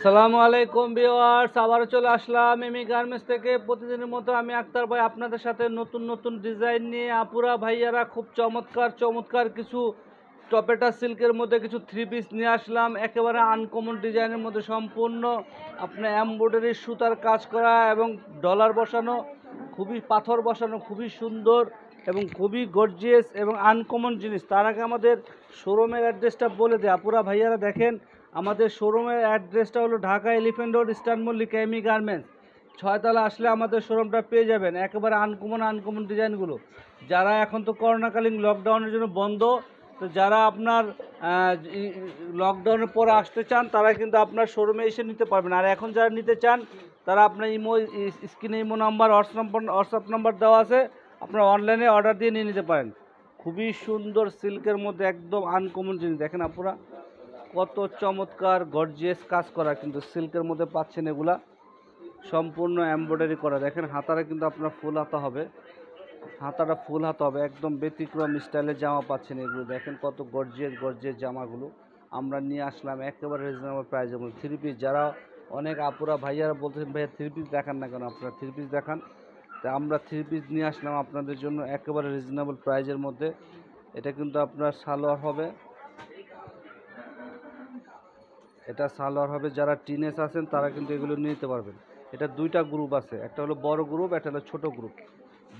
আসসালামু আলাইকুম ভিওয়ার্স আবারও চলে আসলাম এমি গার্মেন্টস থেকে। প্রতিদিনের মতো আমি আক্তার ভাই আপনাদের সাথে নতুন নতুন ডিজাইন নিয়ে। আপুরা ভাইয়ারা খুব চমৎকার চমৎকার কিছু টপেটা সিল্কের মধ্যে কিছু থ্রি পিস নিয়ে আসলাম। একেবারে আনকমন ডিজাইনের মধ্যে সম্পূর্ণ। আপনার এমব্রয়ডারি সুতার কাজ করা এবং ডলার বসানো, খুবই পাথর বসানো, খুবই সুন্দর এবং খুবই গর্জিয়াস এবং আনকমন জিনিস। তার আগে আমাদের শোরুমের অ্যাড্রেসটা বলে দেয় আপুরা ভাইয়ারা দেখেন আমাদের শোরুমের অ্যাড্রেসটা হলো Dhaka elephant road, eastern Mallika এমি গার্মেন্টস। ছয়তলা আসলে আমাদের শোরুমটা পেয়ে যাবেন, একেবারে আনকমন আনকমন ডিজাইনগুলো। যারা এখন তো করোনাকালীন লকডাউনের জন্য বন্ধ, তো যারা আপনার লকডাউনের পরে আসতে চান, তারা কিন্তু আপনার শোরুমে এসে নিতে পারবেন। আর এখন যারা নিতে চান, তারা আপনার ইমো স্ক্রিনে imo number, WhatsApp WhatsApp number দেওয়া আছে, আপনারা অনলাইনে অর্ডার দিয়ে নিয়ে নিতে পারেন। খুবই সুন্দর সিল্কের মধ্যে একদম আনকমন জিনিস। দেখেন আপনারা কত চমৎকার গর্জিয়াস কাজ করা, কিন্তু সিল্কের মধ্যে পাচ্ছেন এগুলা। সম্পূর্ণ এমব্রয়ডারি করা। দেখেন হাতারা কিন্তু আপনার ফুল হাতা হবে। হাতাটা ফুল হাতা হবে, একদম ব্যতিক্রম স্টাইলের জামা পাচ্ছেন এগুলো। দেখেন কত গর্জিয়াস গর্জিয়াস জামাগুলো। আমরা নিয়ে আসলাম, একেবারে রিজনেবল প্রাইসের মধ্যে। থ্রি পিস যারা অনেক আপুরা, ভাইয়ারা বলতেছেন, ভাইয়া থ্রি পিস দেখান না কেন আপনারা? থ্রি পিস দেখান। তা আমরা থ্রি পিস নিয়ে আসলাম আপনাদের জন্য, একেবারে রিজনেবল প্রাইজের মধ্যে। এটা কিন্তু আপনার সালোয়ার হবে। এটা সালোয়ার হবে, যারা টিনেস আছেন তারা কিন্তু এগুলো নিতে পারবেন। এটা দুইটা গ্রুপ আছে, একটা হলো বড় গ্রুপ একটা হলো ছোট গ্রুপ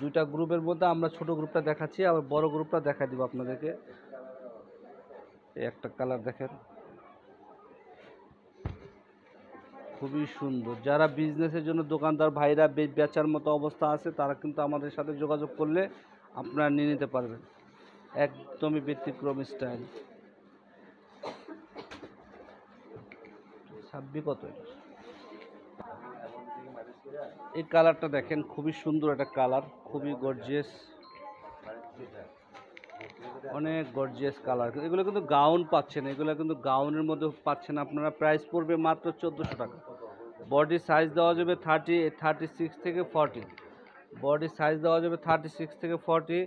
দুইটা গ্রুপের মধ্যে আমরা ছোট গ্রুপটা দেখাচ্ছি, আবার বড় গ্রুপটা দেখা দিব আপনাদেরকে। একটা কালার দেখেন। খুবই সুন্দর। যারা বিজনেসের জন্য দোকানদার, ভাইরা বেচার মতো অবস্থা আছে, তারা কিন্তু আমাদের সাথে যোগাযোগ করলে আপনারা নিয়ে নিতে পারবেন। একদমই ব্যতিক্রম স্টাইল ছাব্বি কত এই কালারটা দেখেন, খুবই সুন্দর একটা কালার, খুবই গর্জিয়াস অনেক গর্জিয়াস কালার। এগুলো কিন্তু গাউন পাচ্ছেন, এগুলো কিন্তু গাউনের মধ্যে পাচ্ছেন আপনারা। প্রাইস পড়বে মাত্র চোদ্দোশো টাকা। বডি সাইজ দেওয়া যাবে থার্টি থার্টি সিক্স থেকে ফর্টি বডি সাইজ দেওয়া যাবে থার্টি সিক্স থেকে ফর্টি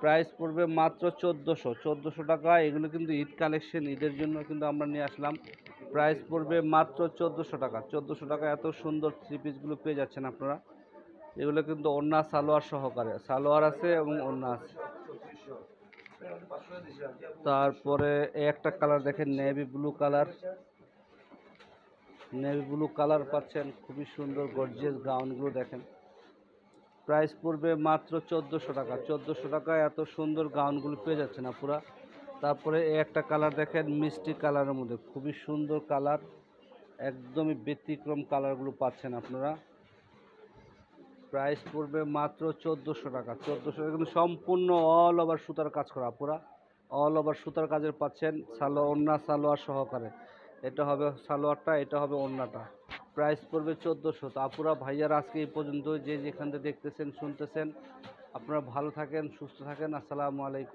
প্রাইস পড়বে মাত্র চোদ্দোশো। চোদ্দোশো টাকা, এগুলো কিন্তু ঈদ কালেকশন ঈদের জন্য কিন্তু আমরা নিয়ে আসলাম। প্রাইস পড়বে মাত্র চোদ্দোশো টাকা। চোদ্দোশো টাকা এত সুন্দর থ্রি পিসগুলো পেয়ে যাচ্ছেন আপনারা। এগুলো কিন্তু ওন্না সালোয়ার সহকারে। সালোয়ার আছে এবং ওন্না আছে। তারপরে একটা কালার দেখেন navy blue colour. Navy blue colour পাচ্ছেন, খুবই সুন্দর গর্জিয়াস গাউনগুলো দেখেন। প্রাইস পড়বে মাত্র চোদ্দোশো টাকা। চোদ্দোশো টাকায় এত সুন্দর গাউনগুলো পেয়ে যাচ্ছেন আপুরা তারপরে একটা কালার দেখেন, মিষ্টি কালারের মধ্যে। খুবই সুন্দর কালার একদমই ব্যতিক্রম কালারগুলো পাচ্ছেন আপনারা। প্রাইস পড়বে মাত্র চোদ্দোশো টাকা। চোদ্দোশো টাকা কিন্তু সম্পূর্ণ অল ওভার সুতার কাজ করা পুরা অল ওভার সুতার কাজের পাচ্ছেন সালো ওন্না সালোয়ার সহকারে। এটা হবে সালোয়ারটা, এটা হবে ওন্নাটা প্রাইস পড়বে চোদ্দোশো। তো আপুরা, ভাইয়ার, আজকে এই পর্যন্ত যে যেখান থেকে দেখতেছেন, শুনতেছেন, আপনারা ভালো থাকেন, সুস্থ থাকেন। আসসালামু আলাইকুম।